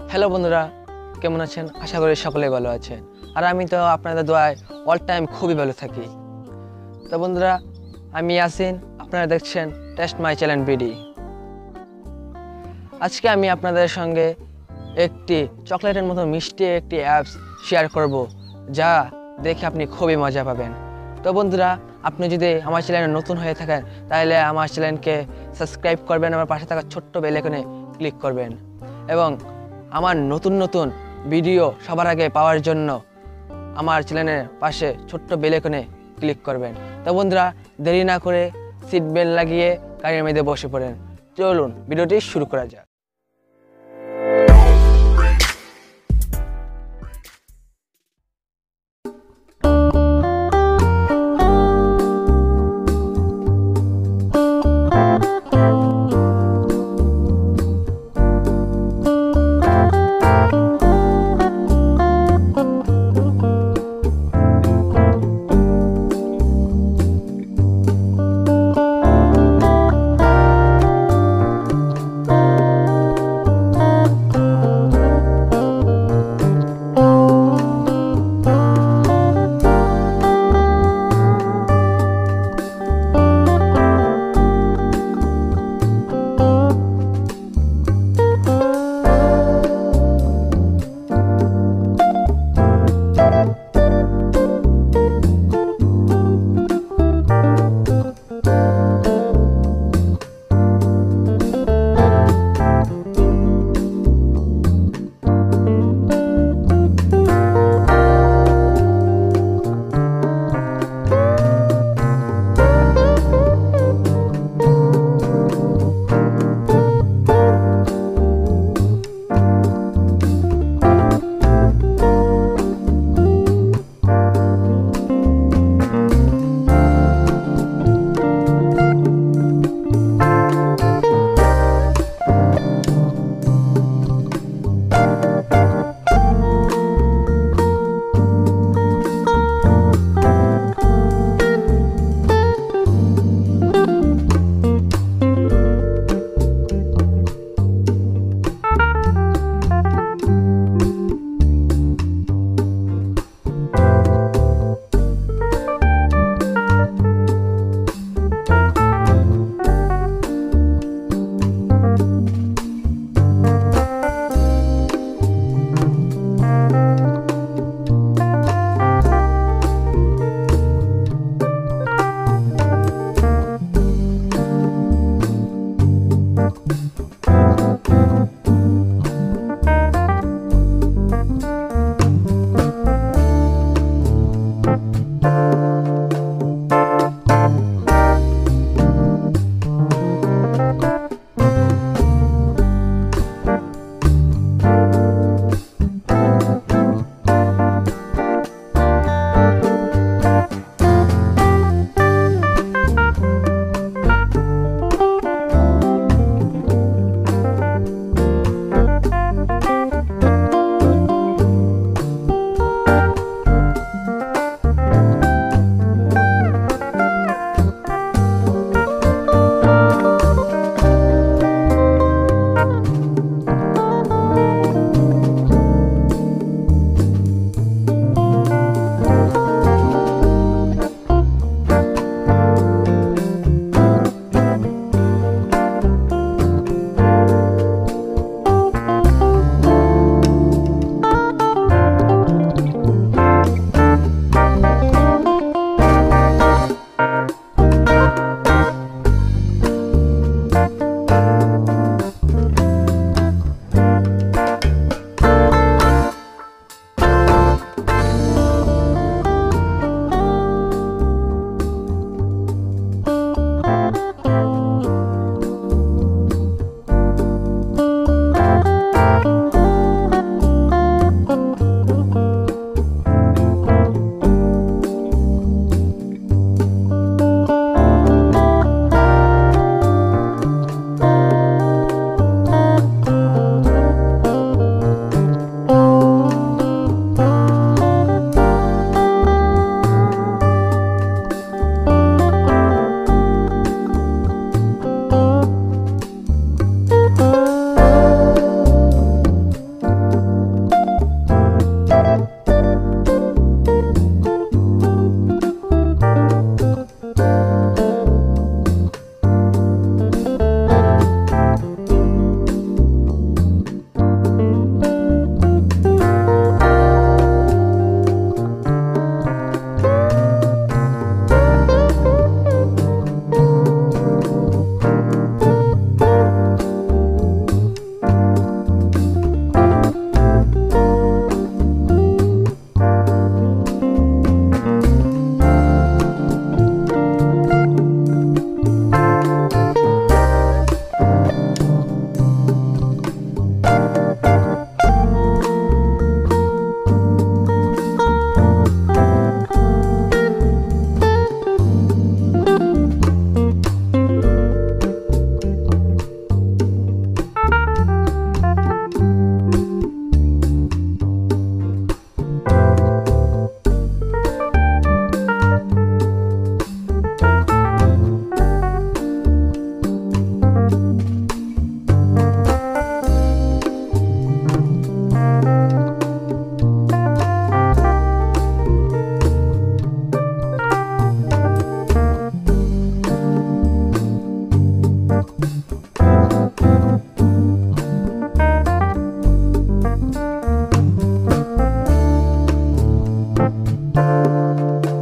Hello বন্ধুরা, কেমন আছেন? আশা করি সকলে ভালো আছেন। আর আমি তো আপনাদের দোয়ায় অল টাইম খুবই ভালো থাকি। তো বন্ধুরা, আমি আসিন আপনারা দেখছেন টেস্ট মাই চ্যানেল বিডি আজকে আমি আপনাদের সঙ্গে একটি চকলেটের মতো মিষ্টি একটি অ্যাপস শেয়ার করব, যা দেখে আপনি খুবই মজা পাবেন। তো বন্ধুরা, আপনি যদি আমার চ্যানেলে নতুন হয়ে থাকেন, তাহলে আমার চ্যানেলকে সাবস্ক্রাইব করবেন, আমার পাশে থাকা ছোট্ট বেলেকনে ক্লিক করবেন। এবং আমার নতুন নতুন ভিডিও সবার আগে পাওয়ার জন্য আমার চ্যানেলের পাশে ছোট্ট বেলেকনে ক্লিক করবেন। তো বন্ধুরা, দেরি না করে সিট বেল্ট লাগিয়ে গাড়ির মেয়েদের বসে পড়েন। চলুন, ভিডিওটি শুরু করা যাক। Música